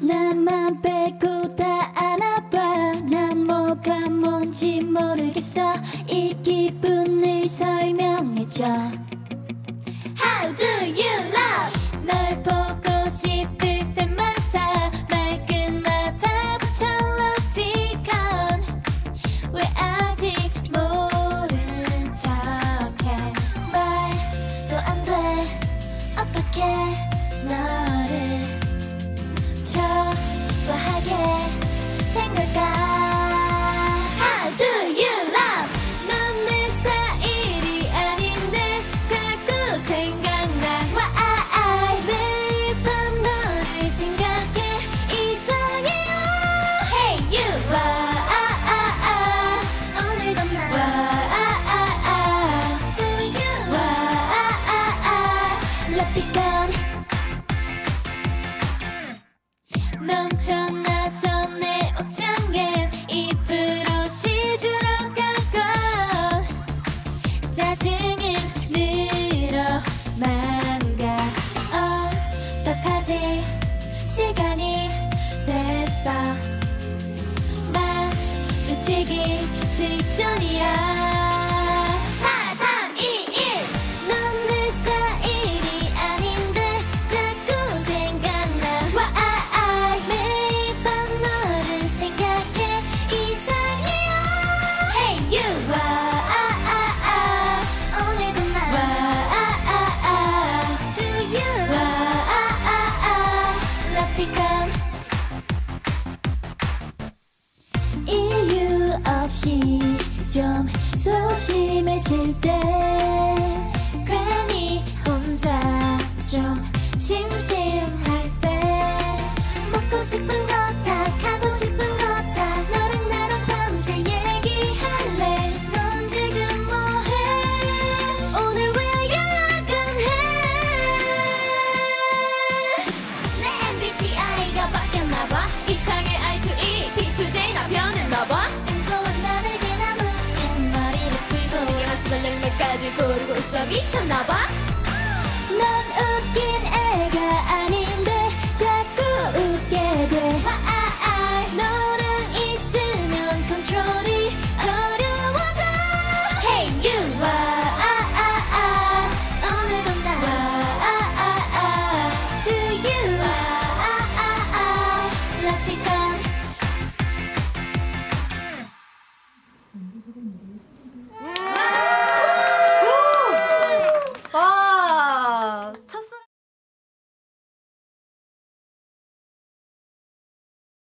나만 빼고 다 알아봐. 난 뭐가 뭔지 모르겠어. 이 기분을 설명해줘. How do you love? 널 보고 싶을 때마다 말 끝마다 붙여 럽티콘 왜 아직 모른 척해? 말도 안 돼. 어떻게 너를 럽티콘 넘쳐나던 내 옷장엔 입으로 씻으러 가고 짜증은 늘어만 가 어떡하지? 시간이 됐어. 마주치기 직전이야 소심해질 때 괜히 혼자 좀 심심할 때 먹고 싶은 거 다 가고 싶은 고르고 있어 미쳤나봐